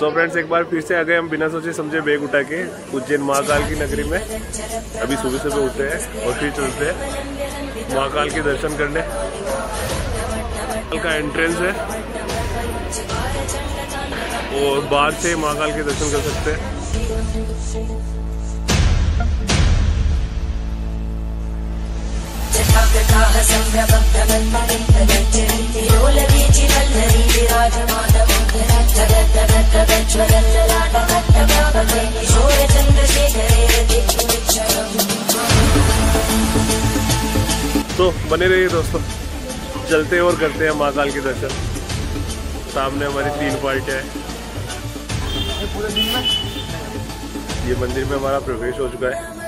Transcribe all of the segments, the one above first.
So friends एक बार फिर से आ गए हम बिना सोचे समझे बैग उठा के उज्जैन महाकाल की नगरी में अभी सुबह सुबह उठे हैं और फिर चलते हैं महाकाल के दर्शन करने। का एंट्रेंस है। और बाहर से महाकाल के दर्शन कर सकते हैं। तो बने रहिए दोस्तों, चलते और करते हैं महाकाल के दर्शन। सामने हमारी तीन पार्टियाँ हैं। ये मंदिर में हमारा प्रवेश हो चुका है।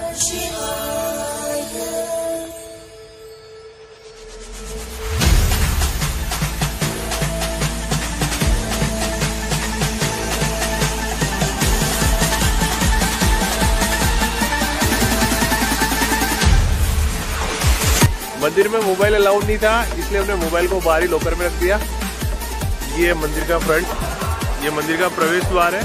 मंदिर में मोबाइल अलाउड नहीं था, इसलिए हमने मोबाइल को बाहरी लॉकर में रख दिया। ये है मंदिर का फ्रंट ये मंदिर का प्रवेश द्वार है।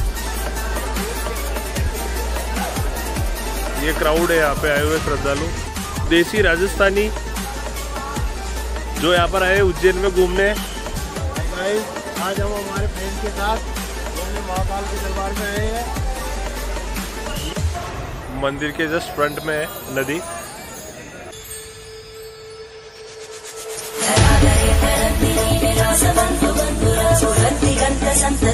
ये क्राउड है यहाँ पे आए हुए श्रद्धालु। देसी राजस्थानी जो यहाँ पर आए उज्जैन में घूमने। आज हम हमारे फ्रेंड के साथ महाकाल के दरबार में आए हैं। मंदिर के जस्ट फ्रंट में है नदी।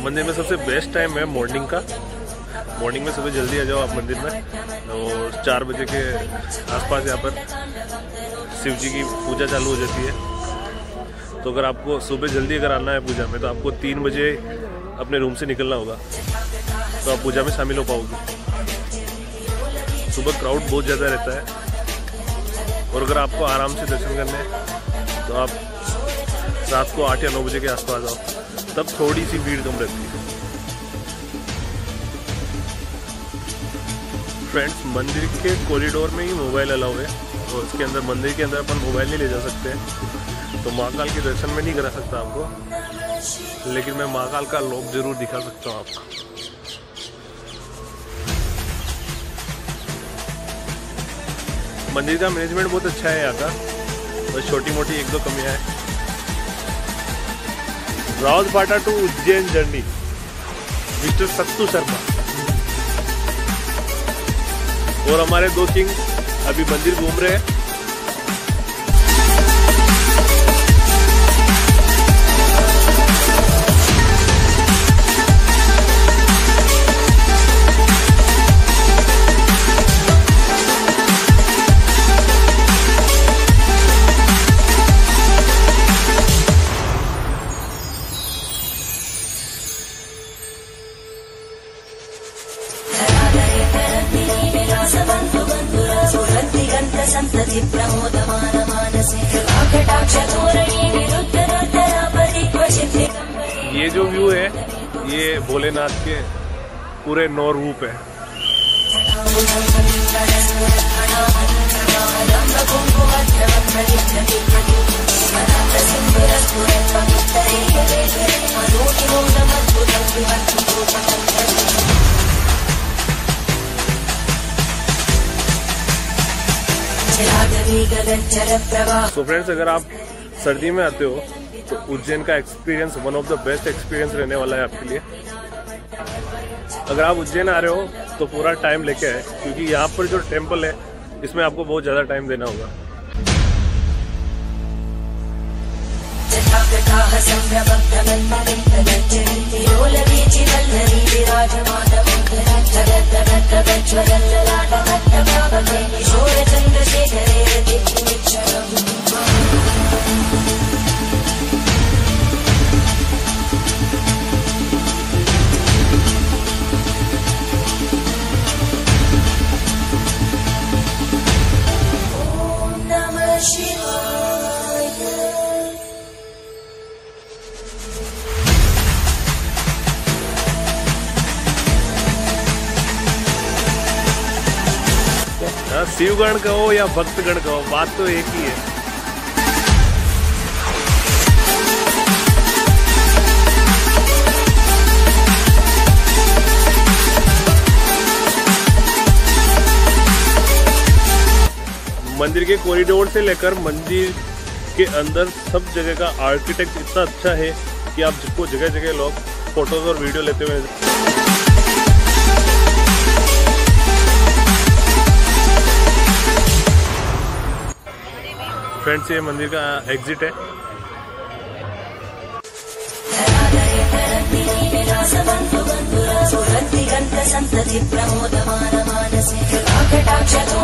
मंदिर में सबसे बेस्ट टाइम है मॉर्निंग का। मॉर्निंग में सुबह जल्दी आ जाओ आप मंदिर में। और चार बजे के आसपास यहाँ पर शिव जी की पूजा चालू हो जाती है। तो अगर आपको सुबह जल्दी अगर आना है पूजा में तो आपको तीन बजे अपने रूम से निकलना होगा। तो आप पूजा में शामिल हो पाओगे। सुबह क्राउड बहुत ज़्यादा रहता है। और अगर आपको आराम से दर्शन करने हैं तो आप रात को आठ या नौ बजे के आसपास आओ। तब थोड़ी सी भीड़ कम रहती है। फ्रेंड्स मंदिर के कॉरिडोर में ही मोबाइल अलाउ है। और उसके अंदर, मंदिर के अंदर अपन मोबाइल नहीं ले जा सकते। हैं तो महाकाल के दर्शन में नहीं करा सकता आपको। लेकिन मैं महाकाल का लोक ज़रूर दिखा सकता हूँ आपको। मंदिर का मैनेजमेंट बहुत अच्छा है यहाँ का। बस छोटी मोटी एक दो कमियाँ हैं। Rawatbhata to Ujjain journey. Mister Sattu Sharma. और हमारे दो किंग अभी मंदिर घूम रहे हैं। सन्तति विरुद्धदोत्तरापदि क्वचित् दिगम्बरे ये जो व्यू है ये भोलेनाथ के पूरे नौ रूप है जलागवीगगज्जलप्रवाह सो फ्रेंड्स अगर आप सर्दी में आते हो तो उज्जैन का experience one of the best experience रहने वाला है आपके लिए। अगर आप उज्जैन आ रहे हो तो पूरा टाइम लेके आए क्योंकि यहाँ पर जो टेंपल है इसमें आपको बहुत ज़्यादा टाइम देना होगा। देवताः सम्भ्रमभ्रमन्मगच्छन्ति लोलवीचिवल्लरी विराजमानमुद्धरद्धगद्धगज्ज्वलल्ललाटमट्टभावके किशोरचन्द्रशेखरे रतिक्षणम् शिवगण कहो या भक्तगण कहो, बात तो एक ही है। मंदिर के कॉरिडोर से लेकर मंदिर के अंदर सब जगह का आर्किटेक्ट इतना अच्छा है कि आप जिसको जगह जगह लोग फ़ोटोज़ और वीडियो लेते हुए फ्रेंड्स ये मंदिर का एग्जिट है। सुहृद्दिगन्तसन्तति प्रमोदमानमानसे। कृपाकटाक्षतो